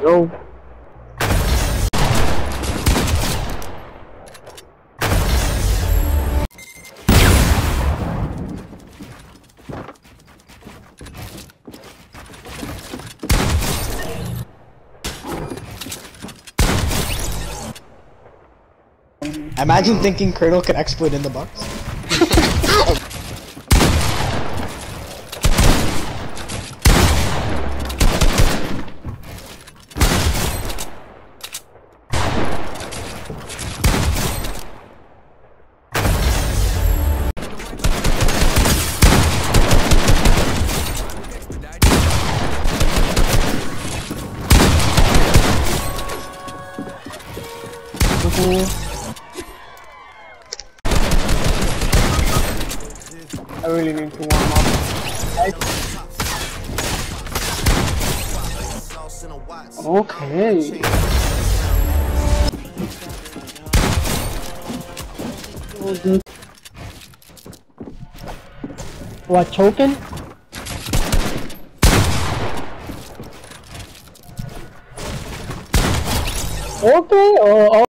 Yo. Imagine thinking Kernel could exploit in the box. I really need to warm up. Okay. What, choking? Okay, oh,